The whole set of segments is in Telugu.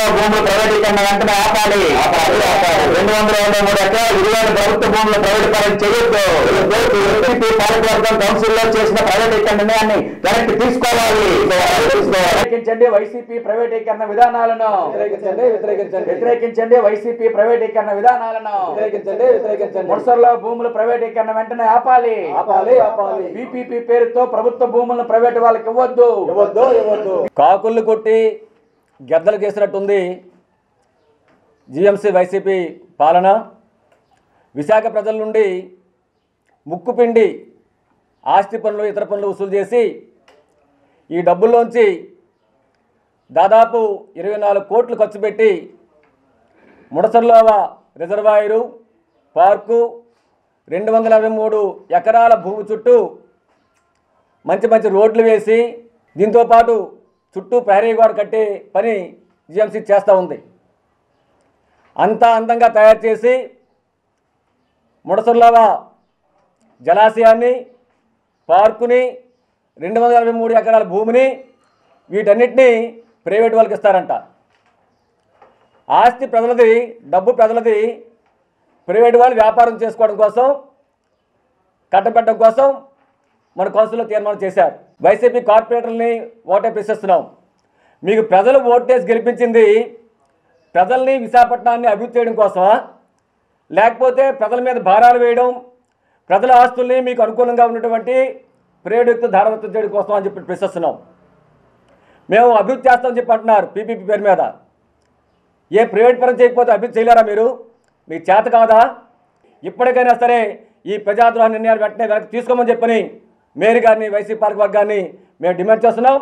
ముసలిలో భూములు ప్రైవేటీకరణ వెంటనే ఆపాలి. రెండు వందల యాభై మూడు ఎకరాలు విలువైన ప్రభుత్వ భూములు ప్రైవేటీకరణ చేయొద్దు. వైసీపీ పాలకవర్గం కౌన్సిల్లో చేసిన ప్రైవేటీకరణ నిర్ణయాన్ని వెనక్కి తీసుకోవాలి. వ్యతిరేకించండి వైసీపీ ప్రైవేటీకరణ విధానాలను. వ్యతిరేకించండి వైసీపీ ప్రైవేటీకరణ విధానాలను. వ్యతిరేకించండి వ్యతిరేకించండి. ముసలిలో భూములు ప్రైవేటీకరణ వెంటనే ఆపాలి. ఆపాలి ఆపాలి. బీపీపీ పేరుతో ప్రభుత్వ భూములను ప్రైవేట్ వాళ్ళకి ఇవ్వద్దు. ఇవ్వద్దు ఇవ్వద్దు. కాకుళ్ళు కొట్టి గద్దలు చేసినట్టుంది జీఎంసీ వైసీపీ పాలన. విశాఖ ప్రజల నుండి ముక్కుపిండి ఆస్తి పనులు ఇతర పనులు వసూలు చేసి ఈ డబ్బుల్లోంచి దాదాపు ఇరవై నాలుగు కోట్లు ఖర్చు పెట్టి ముడసర్లోవ రిజర్వాయరు పార్కు రెండు వందల అరవై మూడు ఎకరాల భూమి చుట్టూ మంచి మంచి రోడ్లు వేసి దీంతో పాటు చుట్టూ ప్రహరీ గోడ కట్టే పని జిఎంసీ చేస్తూ ఉంది. అంతా అందంగా తయారు చేసి ముడసర్లావ జలాశయాన్ని పార్కుని రెండు వందల యాభై మూడు ఎకరాల భూమిని వీటన్నిటినీ ప్రైవేట్ వాళ్ళకి ఇస్తారంట. ఆస్తి ప్రజలది డబ్బు ప్రజలది ప్రైవేట్ వాళ్ళు వ్యాపారం చేసుకోవడం కోసం కట్టబెట్టడం కోసం మన కౌన్సిల్లో తీర్మానం చేశారు. వైసీపీ కార్పొరేటర్ని ఓటే ప్రశ్నిస్తున్నాం. మీకు ప్రజలు ఓటేసి గెలిపించింది ప్రజల్ని విశాఖపట్నాన్ని అభివృద్ధి చేయడం కోసమా? లేకపోతే ప్రజల మీద భారాలు వేయడం ప్రజల ఆస్తుల్ని మీకు అనుకూలంగా ఉన్నటువంటి ప్రైవేట్ ధారవత్వం చేయడం కోసం అని చెప్పి ప్రశ్నిస్తున్నాం. మేము అభివృద్ధి చేస్తామని చెప్పి అంటున్నారు పీపీపీ పేరు మీద. ఏ ప్రైవేట్ పరం చేయకపోతే అభివృద్ధి చేయలేరా మీరు? మీకు చేత కాదా? ఇప్పటికైనా సరే ఈ ప్రజాద్రోహ నిర్ణయాలు వెంటనే వెనక్కి తీసుకోమని చెప్పని మేయర్ గారిని వైసీపీ పార్క్ వర్గాన్ని మేము డిమాండ్ చేస్తున్నాం.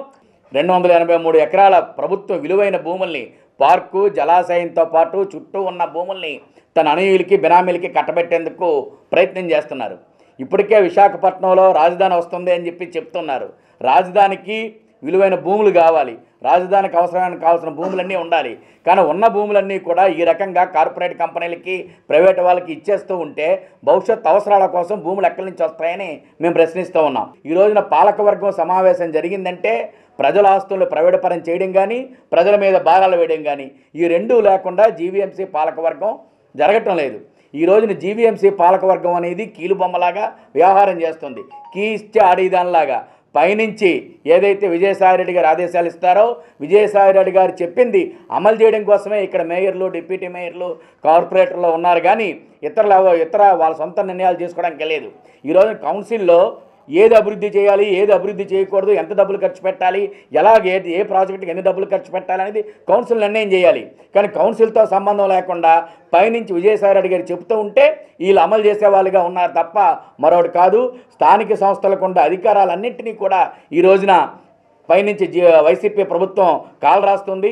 రెండు వందల ఎనభై మూడు ఎకరాల ప్రభుత్వ విలువైన భూముల్ని పార్కు జలాశయంతో పాటు చుట్టూ ఉన్న భూముల్ని తన అనుయులకి బినామీలకి కట్టబెట్టేందుకు ప్రయత్నం చేస్తున్నారు. ఇప్పటికే విశాఖపట్నంలో రాజధాని వస్తుంది అని చెప్పి చెప్తున్నారు. రాజధానికి విలువైన భూములు కావాలి. రాజధానికి అవసరమైన కావాల్సిన భూములన్నీ ఉండాలి. కానీ ఉన్న భూములన్నీ కూడా ఈ రకంగా కార్పొరేట్ కంపెనీలకి ప్రైవేట్ వాళ్ళకి ఇచ్చేస్తూ ఉంటే భవిష్యత్ అవసరాల కోసం భూములు ఎక్కడి నుంచి వస్తాయని మేము ప్రశ్నిస్తూ ఉన్నాం. ఈ రోజున పాలకవర్గం సమావేశం జరిగిందంటే ప్రజల ఆస్తులను ప్రైవేట్ పరం చేయడం కానీ ప్రజల మీద భారాలు వేయడం కానీ ఈ రెండూ లేకుండా జీవీఎంసీ పాలకవర్గం జరగటం లేదు. ఈ రోజున జీవీఎంసీ పాలకవర్గం అనేది కీలుబొమ్మలాగా వ్యవహారం చేస్తుంది. కీ ఇచ్చే ఆడేదానిలాగా. పైనుంచి ఏదైతే విజయసాయిరెడ్డి గారు ఆదేశాలు ఇస్తారో విజయసాయిరెడ్డి గారు చెప్పింది అమలు చేయడం కోసమే ఇక్కడ మేయర్లు డిప్యూటీ మేయర్లు కార్పొరేటర్లు ఉన్నారు కానీ ఇతరులు ఇతర వాళ్ళ సొంత నిర్ణయాలు చేసుకోవడానికి లేదు. ఈరోజు కౌన్సిల్లో ఏది అభివృద్ధి చేయాలి ఏది అభివృద్ధి చేయకూడదు ఎంత డబ్బులు ఖర్చు పెట్టాలి ఎలాగ ఏ ప్రాజెక్టుకి ఎన్ని డబ్బులు ఖర్చు పెట్టాలి అనేది కౌన్సిల్ నిర్ణయం చేయాలి. కానీ కౌన్సిల్తో సంబంధం లేకుండా పైనుంచి విజయసాయిరెడ్డి గారు చెప్తూ ఉంటే వీళ్ళు అమలు చేసే వాళ్ళుగా ఉన్నారు తప్ప మరొకటి కాదు. స్థానిక సంస్థలకు ఉండే అధికారాలన్నింటినీ కూడా ఈ రోజున పైనుంచి జీ వైసీపీ ప్రభుత్వం కాలు రాస్తుంది.